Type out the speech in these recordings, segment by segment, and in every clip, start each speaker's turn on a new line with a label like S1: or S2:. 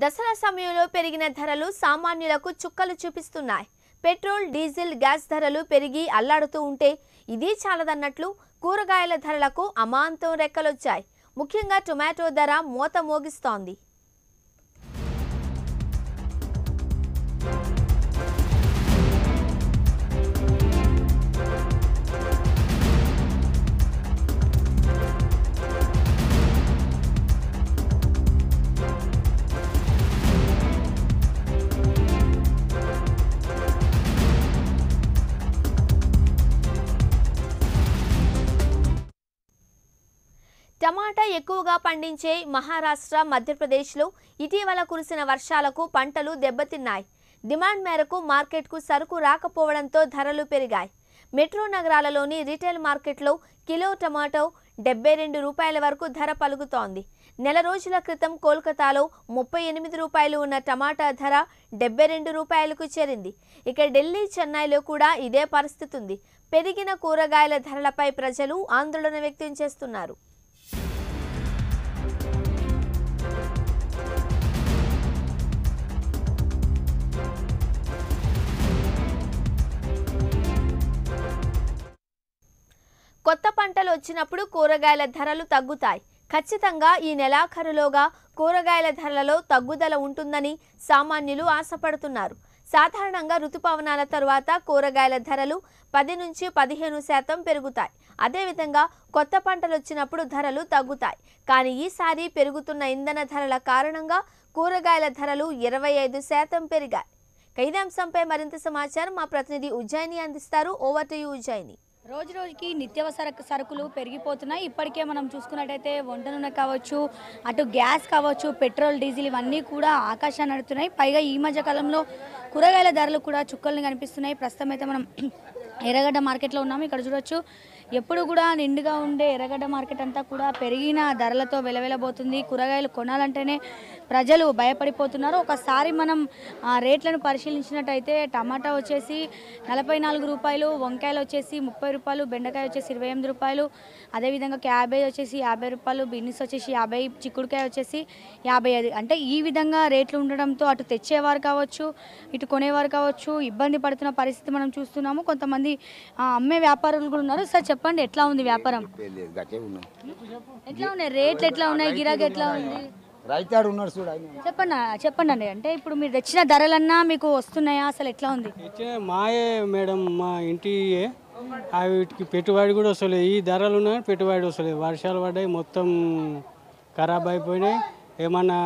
S1: దసరా సమయంలో పెరిగిన ధరలు సామాన్యులకు చుక్కలు చూపిస్తున్నాయి. పెట్రోల్ డీజిల్ గ్యాస్ ధరలు పెరిగి అల్లాడుతూ ఉంటే ఇది చాలదన్నట్లు కూరగాయల ధరలకు అమాంతం రెక్కలొచ్చాయి. ముఖ్యంగా టొమాటో ధర మూత మోగిస్తోంది. టమాటా ఎక్కువగా పండించే మహారాష్ట్ర మధ్యప్రదేశ్లో ఇటీవల కురిసిన వర్షాలకు పంటలు దెబ్బతిన్నాయి. డిమాండ్ మేరకు మార్కెట్కు సరుకు రాకపోవడంతో ధరలు పెరిగాయి. మెట్రో నగరాలలోని రీటైల్ మార్కెట్లో కిలో టమాటో డెబ్బై రెండు రూపాయల వరకు ధర పలుకుతోంది. నెల రోజుల క్రితం కోల్కతాలో ముప్పై ఎనిమిది రూపాయలు ఉన్న టమాటా ధర డెబ్బై రెండు రూపాయలకు చేరింది. ఇక ఢిల్లీ చెన్నైలో కూడా ఇదే పరిస్థితి ఉంది పెరిగిన కూరగాయల ధరలపై ప్రజలు ఆందోళన వ్యక్తం చేస్తున్నారు. వచ్చినప్పుడు కూరగాయల ధరలు తగ్గుతాయి. ఖచ్చితంగా ఈ నెలాఖరులోగా కూరగాయల ధరలలో తగ్గుదల ఉంటుందని సామాన్యులు ఆశపడుతున్నారు. సాధారణంగా ఋతుపవనాల తరువాత కూరగాయల ధరలు పది నుంచి పదిహేను శాతం పెరుగుతాయి. అదేవిధంగా కొత్త పంటలు వచ్చినప్పుడు ధరలు తగ్గుతాయి. కానీ ఈసారి పెరుగుతున్న ఇంధన ధరల కారణంగా కూరగాయల ధరలు ఇరవై ఐదు శాతం పెరిగాయి. ఖైదాంశంపై మరింత సమాచారం మా ప్రతినిధి ఉజ్జయిని అందిస్తారు. Over to Ujjayini.
S2: రోజు రోజుకి నిత్యావసర సరుకులు పెరిగిపోతున్నాయి. ఇప్పటికే మనం చూసుకున్నట్టయితే వంట నూనె కావచ్చు అటు గ్యాస్ కావచ్చు పెట్రోల్ డీజిల్ ఇవన్నీ కూడా ఆకాశాన్ని నడుతున్నాయి పైగా ఈ మధ్య కాలంలో కూరగాయల ధరలు కూడా చుక్కల్ని కనిపిస్తున్నాయి. ప్రస్తుతం అయితే మనం ఎర్రగడ్డ మార్కెట్లో ఉన్నాము. ఇక్కడ చూడొచ్చు ఎప్పుడు కూడా నిండుగా ఉండే ఎర్రగడ్డ మార్కెట్ అంతా కూడా పెరిగిన ధరలతో వెలవెలబోతుంది. కూరగాయలు కొనాలంటేనే ప్రజలు భయపడిపోతున్నారు. ఒకసారి మనం ఆ, రేట్లను పరిశీలించినట్టయితే టమాటా వచ్చేసి నలభై నాలుగు రూపాయలు వంకాయలు వచ్చేసి ముప్పై రూపాయలు బెండకాయ వచ్చేసి ఇరవై ఎనిమిది రూపాయలు అదేవిధంగా క్యాబేజ్ వచ్చేసి యాభై రూపాయలు బీన్స్ వచ్చేసి యాభై చిక్కుడుకాయ వచ్చేసి యాభై ఐదు. అంటే ఈ విధంగా రేట్లు ఉండడంతో అటు తెచ్చేవారు కావచ్చు ఇటు కొనేవారు కావచ్చు ఇబ్బంది పడుతున్న పరిస్థితి మనం చూస్తున్నాము. కొంతమంది అమ్మే వ్యాపారులు కూడా ఉన్నారు. సార్ చెప్పండి ఎట్లా ఉంది వ్యాపారం?
S3: లేదు గట్టే ఉన్నాం
S2: ఎట్లా ఉన్నాయి? రేట్లు ఎట్లా ఉన్నాయి? గిరాకీ ఎట్లా ఉంది?
S3: రైతాడు ఉన్నాడు చూడు
S2: చెప్పండి చెప్పండి అండి అంటే ఇప్పుడు మీరు తెచ్చిన ధరలన్నా మీకు వస్తున్నాయా? అసలు ఎట్లా ఉంది?
S4: మాయే మేడం మా ఇంటి వీటికి పెట్టుబడి కూడా వస్తలేదు. ఈ ధరలు ఉన్నాయి పెట్టుబడి వస్తలేదు. వర్షాలు పడ్డాయి మొత్తం ఖరాబ్ అయిపోయినాయి. ఏమన్నా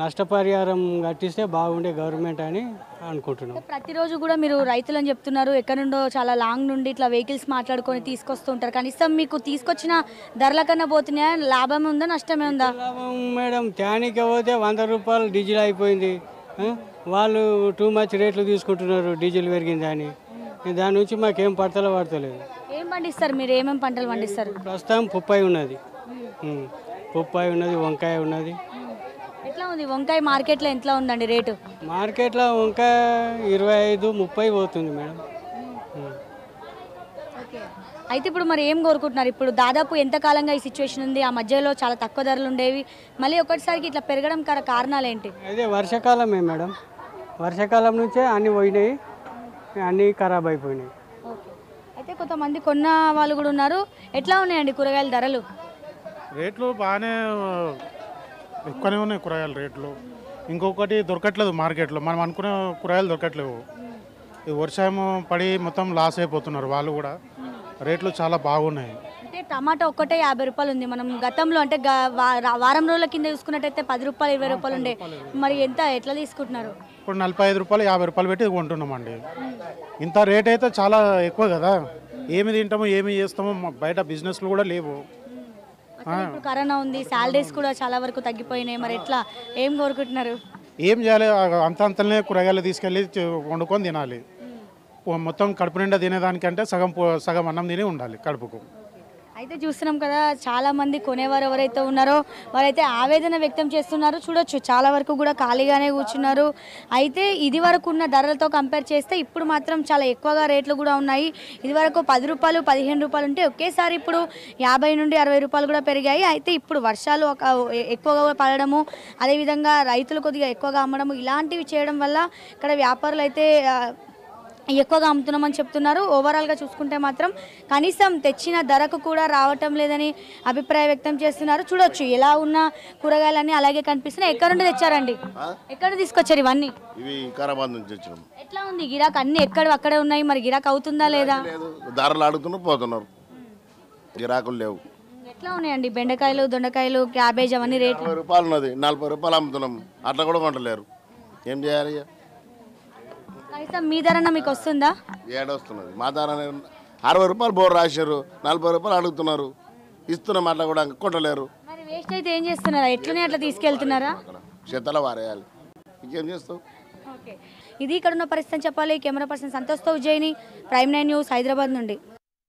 S4: నష్టపరిహారం కట్టిస్తే బాగుండే గవర్నమెంట్ అని అనుకుంటున్నాం.
S2: ప్రతిరోజు కూడా మీరు రైతులని చెప్తున్నారు ఎక్కడి నుండో చాలా లాంగ్ నుండి ఇట్లా వెహికల్స్ మాట్లాడుకొని తీసుకొస్తూ ఉంటారు కనీసం మీకు తీసుకొచ్చిన ధరల కన్నా పోతున్నాయా? లాభం ఉందా నష్టమే ఉందా?
S4: లాభం మేడం ట్యానికి పోతే వంద రూపాయలు డీజిల్ అయిపోయింది? వాళ్ళు టూ మచ్ రేట్లు తీసుకుంటున్నారు డీజిల్ పెరిగింది అని దాని నుంచి మాకేం పడతలే పడతలేదు
S2: ఏం పండిస్తారు మీరు? ఏమేమి పంటలు పండిస్తారు?
S4: ప్రస్తుతం పుప్పాయి ఉన్నది. పుప్పాయి ఉన్నది వంకాయ ఉన్నది.
S2: ఎట్లా ఉంది? వంకాయ మార్కెట్లో ఎంతలా ఉందండి రేటు?
S4: మార్కెట్లో వంకాయ ఇరవై ఐదు ముప్పై పోతుంది మేడం.
S2: అయితే ఇప్పుడు మరి ఏం కోరుకుంటున్నారు? ఇప్పుడు దాదాపు ఎంత కాలంగా ఈ సిచ్యువేషన్ ఉంది? ఆ మధ్యలో చాలా తక్కువ ధరలు ఉండేవి. మళ్ళీ ఒకటిసారికి ఇట్లా పెరగడం కర కారణాలు ఏంటి?
S4: అదే వర్షాకాలమే మేడం. వర్షాకాలం నుంచే అన్నీ పోయినాయి. అన్నీ ఖరాబ్ అయిపోయినాయి.
S2: అయితే కొంతమంది కొన్న వాళ్ళు కూడా ఉన్నారు. ఎట్లా ఉన్నాయండి కూరగాయల ధరలు?
S5: రేట్లు బాగానే ఎక్కువనే ఉన్నాయి కూరగాయల రేట్లు. ఇంకొకటి దొరకట్లేదు మార్కెట్లో. మనం అనుకునే కూరగాయలు దొరకట్లేవు. ఈ వర్షం పడి మొత్తం లాస్ అయిపోతున్నారు వాళ్ళు కూడా. రేట్లు చాలా బాగున్నాయి.
S2: అంటే టమాటా ఒక్కటే యాభై రూపాయలు ఉంది. మనం గతంలో అంటే వారం రోజుల కింద చూసుకున్నట్టయితే పది రూపాయలు ఇరవై రూపాయలు ఉండే. మరి ఎంత ఎట్లా తీసుకుంటున్నారు?
S5: ఇప్పుడు నలభై ఐదు రూపాయలు యాభై రూపాయలు పెట్టి కొంటున్నామండి. ఇంత రేట్ అయితే చాలా ఎక్కువ కదా. ఏమి తింటామో ఏమి చేస్తామో బయట బిజినెస్లు కూడా లేవు.
S2: ఇప్పుడు కరోనా ఉంది శాలరీస్ కూడా చాలా వరకు తగ్గిపోయినాయి. మరి ఎట్లా? ఏం కోరుకుంటున్నారు?
S5: ఏం చేయాలి? అంత అంతనే కూరగాయలు తీసుకెళ్ళి వండుకొని తినాలి. మొత్తం కడుపు నిండా తినేదానికంటే సగం సగం అన్నం తిని ఉండాలి కడుపుకు.
S2: అయితే చూస్తున్నాం కదా చాలా మంది కొనేవారు ఎవరైతే ఉన్నారో వారైతే ఆవేదన వ్యక్తం చేస్తున్నారు. చూడొచ్చు చాలా వరకు కూడా ఖాళీగానే కూర్చున్నారు. అయితే ఇది వరకు ఉన్న ధరలతో కంపేర్ చేస్తే ఇప్పుడు మాత్రం చాలా ఎక్కువగా రేట్లు కూడా ఉన్నాయి. ఇది వరకు పది రూపాయలు పదిహేను రూపాయలు ఉంటే ఒకేసారి ఇప్పుడు యాభై నుండి అరవై రూపాయలు కూడా పెరిగాయి. అయితే ఇప్పుడు వర్షాలు ఒక ఎక్కువగా పడడము అదేవిధంగా రైతులు కొద్దిగా ఎక్కువగా అమ్మడము ఇలాంటివి చేయడం వల్ల ఇక్కడ వ్యాపారులు అయితే ఎక్కువగా అమ్ముతున్నామని చెప్తున్నారు. ఓవరాల్గా చూసుకుంటే మాత్రం కనీసం తెచ్చిన ధరకు కూడా రావటం లేదని అభిప్రాయం వ్యక్తం చేస్తున్నారు. చూడొచ్చు ఎలా ఉన్న కూరగాయలన్నీ అలాగే కనిపిస్తున్నాయి. ఎక్కడ నుండి తెచ్చారండి? ఎక్కడ తీసుకొచ్చారు ఇవన్నీ?
S6: ఇవి వికారాబాద్ నుంచి వచ్చినాం
S2: ఎట్లా ఉంది? గిరాక్ అన్ని ఎక్కడ అక్కడే ఉన్నాయి. మరి గిరాక్ అవుతుందా లేదా?
S6: ధరలు పోతున్నారు. గిరాకులు లేవు.
S2: ఎట్లా ఉన్నాయండి? బెండకాయలు దొండకాయలు క్యాబేజ్ అవన్నీ రేట్లు?
S6: రూపాయలు ఉన్నది. నలభై రూపాయలు అమ్ముతున్నాం. అట్లా కూడా కొంటలేరు. ఏం చేయాలి?
S2: కనీసం మీ ధరన మీకు వస్తుందా?
S6: ఏడొస్తున్నది. మా ధర అరవై రూపాయలు బోర్ రాశారు. నలభై రూపాయలు అడుగుతున్నారు. ఇస్తున్నాం అట్లా కూడా కొంటలేరు
S2: మరి వేస్ట్ అయితే ఏం చేస్తున్నారా? ఎట్లనే అట్లా తీసుకెళ్తున్నారా?
S6: చెత్తలో వారేయాలి. ఇంకేం చేస్తావు?
S2: ఓకే. ఇది ఇక్కడ ఉన్న పరిస్థితి చెప్పాలి. కెమెరా పర్సన్ సంతోష్తో విజయ్ని ప్రైమ్ నైన్ న్యూస్ హైదరాబాద్ నుండి.